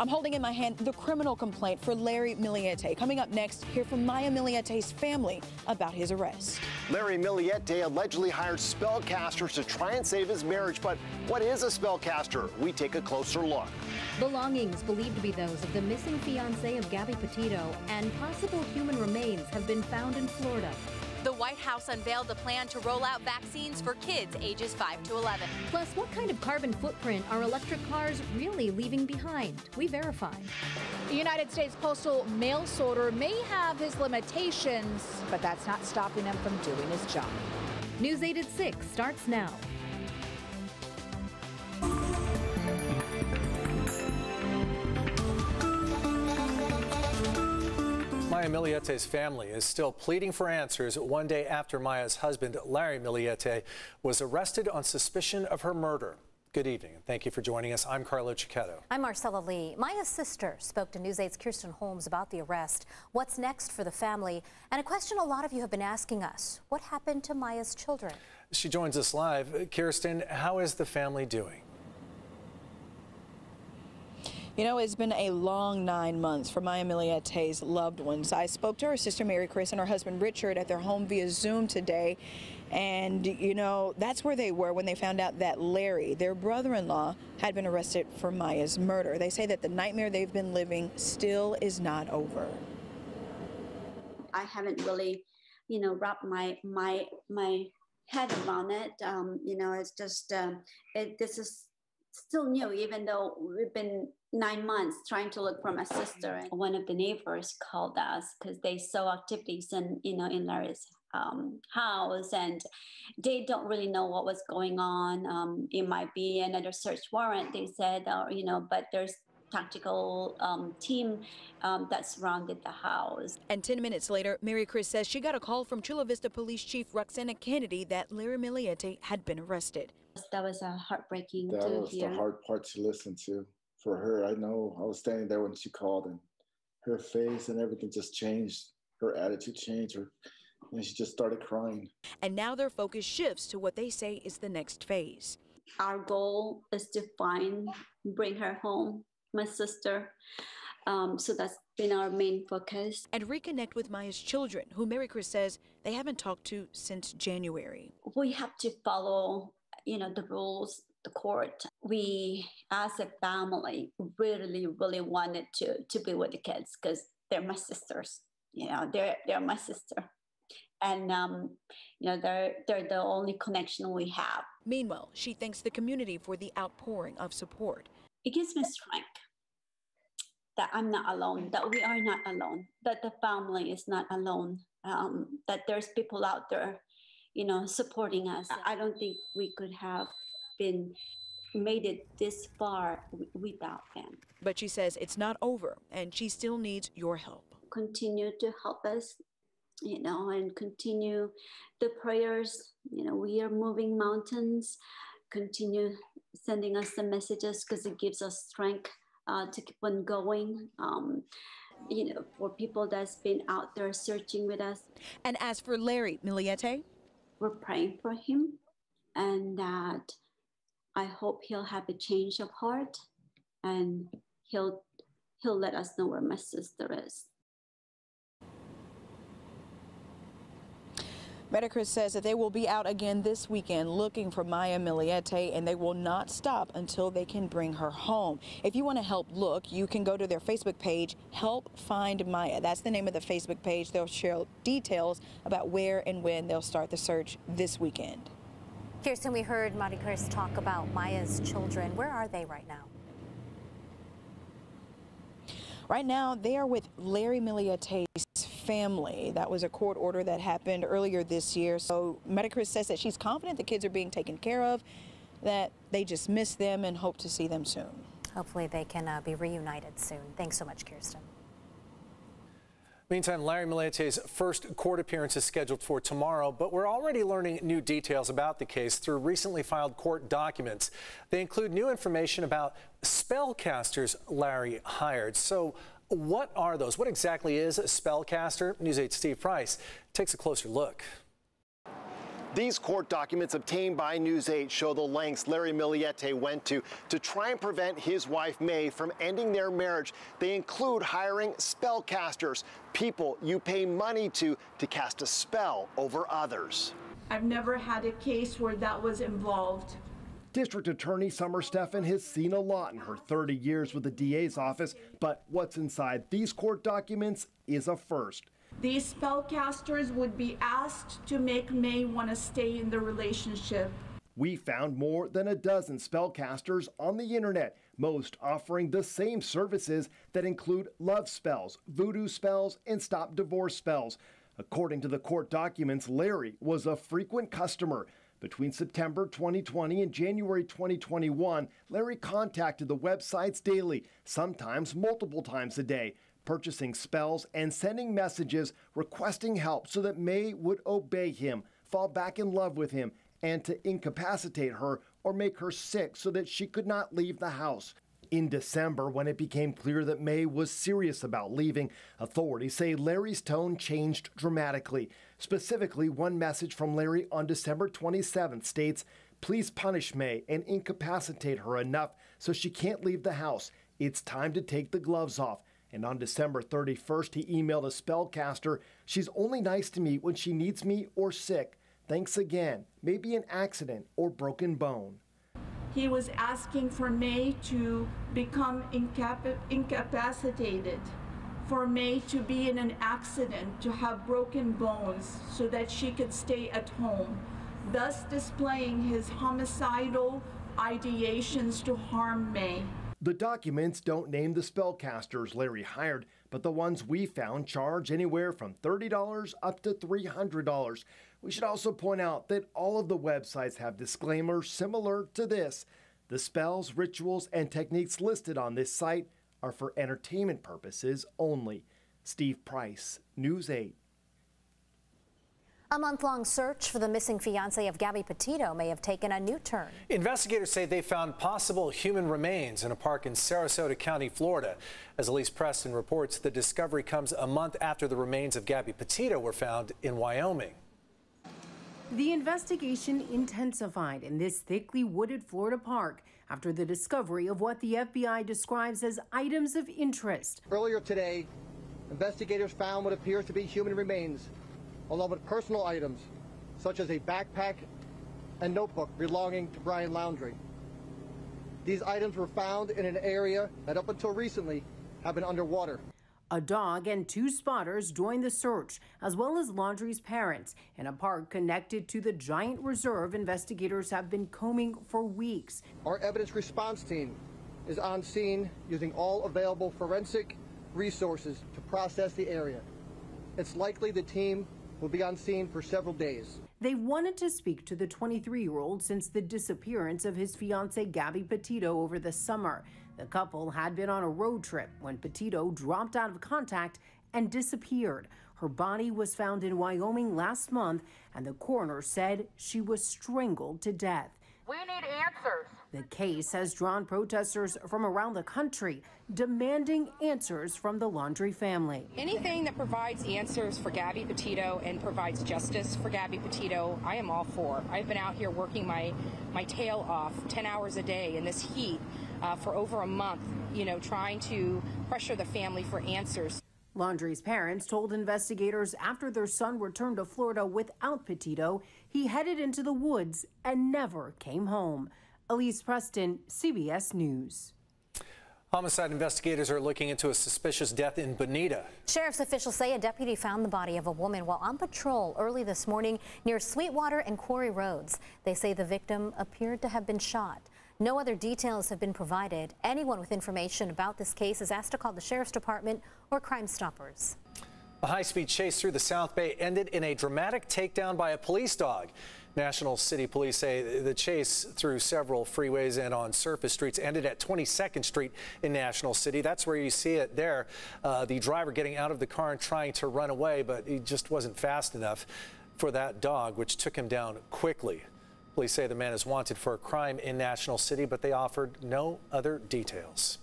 I'm holding in my hand the criminal complaint for Larry Millete. Coming up next, hear from Maya Millete's family about his arrest. Larry Millete allegedly hired spellcasters to try and save his marriage, but what is a spellcaster? We take a closer look. Belongings believed to be those of the missing fiance of Gabby Petito and possible human remains have been found in Florida. The White House unveiled a plan to roll out vaccines for kids ages 5 to 11. Plus, what kind of carbon footprint are electric cars really leaving behind? We verify. The United States Postal Mail Sorter may have his limitations, but that's not stopping him from doing his job. News 8 at 6 starts now. Maya Millete's family is still pleading for answers one day after Maya's husband, Larry Millete, was arrested on suspicion of her murder. Good evening, and thank you for joining us. I'm Carlo Cecchetto. I'm Marcella Lee. Maya's sister spoke to News 8's Kirsten Holmes about the arrest, what's next for the family, and a question a lot of you have been asking us. What happened to Maya's children? She joins us live. Kirsten, how is the family doing? You know, it's been a long nine months for Maya Millete's loved ones. I spoke to her sister Mary Chris and her husband Richard at their home via Zoom today. And, you know, that's where they were when they found out that Larry, their brother in law, had been arrested for Maya's murder. They say that the nightmare they've been living still is not over. I haven't really, you know, wrapped my my my head around it. Um, you know, it's just um, it, this is still new, even though we've been nine months trying to look for my sister. And one of the neighbors called us because they saw activities in, you know, in Larry's um, house, and they don't really know what was going on. Um, it might be another search warrant, they said, or you know, but there's tactical um, team um, that surrounded the house. And 10 minutes later, Mary Chris says she got a call from Chula Vista Police Chief Roxana Kennedy that Larry Millete had been arrested. That was a heartbreaking that to was hear. the hard part to listen to for her. I know I was standing there when she called, and her face and everything just changed. Her attitude changed, her, and she just started crying. And now their focus shifts to what they say is the next phase. Our goal is to find, bring her home, my sister. Um, so that's been our main focus. And reconnect with Maya's children, who Mary Chris says they haven't talked to since January. We have to follow, you know, the rules, the court. We, as a family, really, really wanted to to be with the kids because they're my sisters. You know, they're they're my sister, and um, you know, they're they're the only connection we have. Meanwhile, she thanks the community for the outpouring of support. It gives me strength that I'm not alone, that we are not alone, that the family is not alone, um, that there's people out there, you know, supporting us. I don't think we could have been made it this far without them. But she says it's not over and she still needs your help. Continue to help us, you know, and continue the prayers. You know, we are moving mountains. Continue sending us the messages because it gives us strength uh, to keep on going. Um, you know, for people that's been out there searching with us. And as for Larry Millete, we're praying for him and that I hope he'll have a change of heart and he'll he'll let us know where my sister is. Maricris says that they will be out again this weekend looking for Maya Millete and they will not stop until they can bring her home. If you want to help look, you can go to their Facebook page, Help Find Maya. That's the name of the Facebook page. They'll share details about where and when they'll start the search this weekend. Kirsten, we heard Marie Chris talk about Maya's children. Where are they right now? Right now, they are with Larry Millete's family. That was a court order that happened earlier this year. So Maricris says that she's confident the kids are being taken care of, that they just miss them and hope to see them soon. Hopefully they can uh, be reunited soon. Thanks so much, Kirsten. Meantime, Larry Millete's first court appearance is scheduled for tomorrow, but we're already learning new details about the case through recently filed court documents. They include new information about spellcasters Larry hired. So what are those? What exactly is a spellcaster? News 8 Steve Price takes a closer look. These court documents obtained by News 8 show the lengths Larry Millete went to to try and prevent his wife May from ending their marriage. They include hiring spellcasters, people you pay money to to cast a spell over others. I've never had a case where that was involved. District Attorney Summer Stephan has seen a lot in her 30 years with the DA's office, but what's inside these court documents is a first. These spellcasters would be asked to make May want to stay in the relationship. We found more than a dozen spellcasters on the internet, most offering the same services that include love spells, voodoo spells, and stop divorce spells. According to the court documents, Larry was a frequent customer. Between September 2020 and January 2021, Larry contacted the websites daily, sometimes multiple times a day, purchasing spells and sending messages requesting help so that May would obey him, fall back in love with him, and to incapacitate her or make her sick so that she could not leave the house. In December, when it became clear that May was serious about leaving, authorities say Larry's tone changed dramatically. Specifically, one message from Larry on December 27th states, Please punish May and incapacitate her enough so she can't leave the house. It's time to take the gloves off. And on December 31st, he emailed a spellcaster, She's only nice to me when she needs me or sick. Thanks again. Maybe an accident or broken bone. He was asking for May to become incap- incapacitated, for May to be in an accident, to have broken bones so that she could stay at home, thus displaying his homicidal ideations to harm May. The documents don't name the spellcasters Larry hired, but the ones we found charge anywhere from $30 up to $300. We should also point out that all of the websites have disclaimers similar to this. The spells, rituals, and techniques listed on this site are for entertainment purposes only. Steve Price, News 8. A month-long search for the missing fiance of Gabby Petito may have taken a new turn. Investigators say they found possible human remains in a park in Sarasota County, Florida. As Elise Preston reports, the discovery comes a month after the remains of Gabby Petito were found in Wyoming. The investigation intensified in this thickly wooded Florida park after the discovery of what the FBI describes as items of interest. Earlier today, investigators found what appears to be human remains, along with personal items such as a backpack and notebook belonging to Brian Laundrie. These items were found in an area that up until recently had been underwater. A dog and two spotters joined the search, as well as Laundrie's parents, in a park connected to the giant reserve investigators have been combing for weeks. Our evidence response team is on scene using all available forensic resources to process the area. It's likely the team will be on scene for several days. They wanted to speak to the 23 year old since the disappearance of his fiancee Gabby Petito over the summer. The couple had been on a road trip when Petito dropped out of contact and disappeared. Her body was found in Wyoming last month, and the coroner said she was strangled to death. We need answers. The case has drawn protesters from around the country demanding answers from the Laundrie family. Anything that provides answers for Gabby Petito and provides justice for Gabby Petito, I am all for. I've been out here working my, my tail off 10 hours a day in this heat uh, for over a month, you know, trying to pressure the family for answers. Laundrie's parents told investigators after their son returned to Florida without Petito, he headed into the woods and never came home. Elise Preston, CBS News. Homicide investigators are looking into a suspicious death in Bonita. Sheriff's officials say a deputy found the body of a woman while on patrol early this morning near Sweetwater and Quarry Roads. They say the victim appeared to have been shot. No other details have been provided. Anyone with information about this case is asked to call the Sheriff's Department or Crime Stoppers. A high-speed chase through the South Bay ended in a dramatic takedown by a police dog. National City Police say the chase through several freeways and on surface streets ended at 22nd Street in National City. That's where you see it there. Uh, the driver getting out of the car and trying to run away, but he just wasn't fast enough for that dog, which took him down quickly. Police say the man is wanted for a crime in National City, but they offered no other details.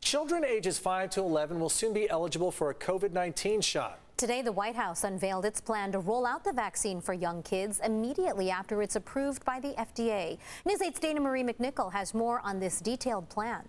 Children ages 5 to 11 will soon be eligible for a COVID 19 shot. Today, the White House unveiled its plan to roll out the vaccine for young kids immediately after it's approved by the FDA. News 8's Dana Marie McNichol has more on this detailed plan.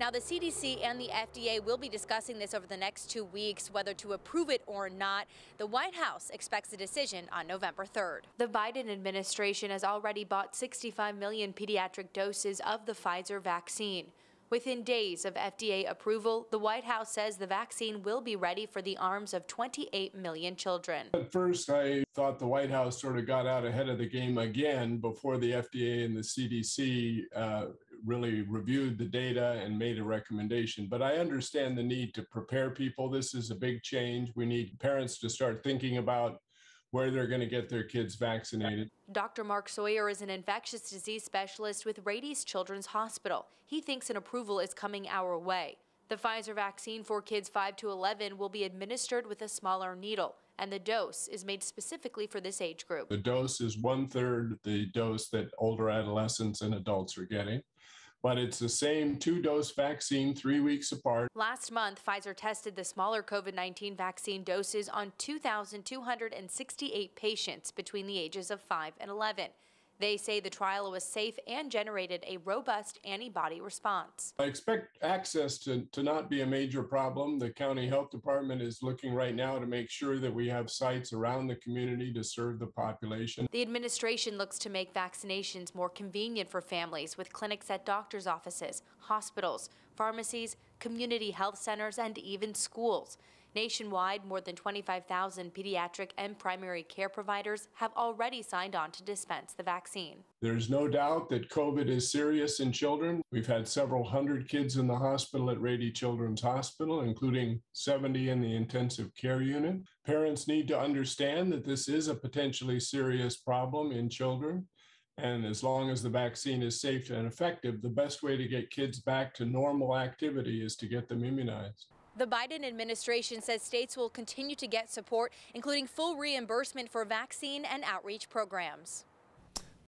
Now, the CDC and the FDA will be discussing this over the next two weeks, whether to approve it or not. The White House expects a decision on November 3rd. The Biden administration has already bought 65 million pediatric doses of the Pfizer vaccine. Within days of FDA approval, the White House says the vaccine will be ready for the arms of 28 million children. At first, I thought the White House sort of got out ahead of the game again before the FDA and the CDC uh, really reviewed the data and made a recommendation. But I understand the need to prepare people. This is a big change. We need parents to start thinking about where they're going to get their kids vaccinated. Dr. Mark Sawyer is an infectious disease specialist with Rady's Children's Hospital. He thinks an approval is coming our way. The Pfizer vaccine for kids 5 to 11 will be administered with a smaller needle, and the dose is made specifically for this age group. The dose is one third the dose that older adolescents and adults are getting but it's the same two dose vaccine three weeks apart. Last month, Pfizer tested the smaller COVID 19 vaccine doses on 2,268 patients between the ages of 5 and 11. They say the trial was safe and generated a robust antibody response. I expect access to, to not be a major problem. The county health department is looking right now to make sure that we have sites around the community to serve the population. The administration looks to make vaccinations more convenient for families with clinics at doctor's offices, hospitals, pharmacies, community health centers, and even schools. Nationwide, more than 25,000 pediatric and primary care providers have already signed on to dispense the vaccine. There's no doubt that COVID is serious in children. We've had several hundred kids in the hospital at Rady Children's Hospital, including 70 in the intensive care unit. Parents need to understand that this is a potentially serious problem in children. And as long as the vaccine is safe and effective, the best way to get kids back to normal activity is to get them immunized. The Biden administration says states will continue to get support, including full reimbursement for vaccine and outreach programs.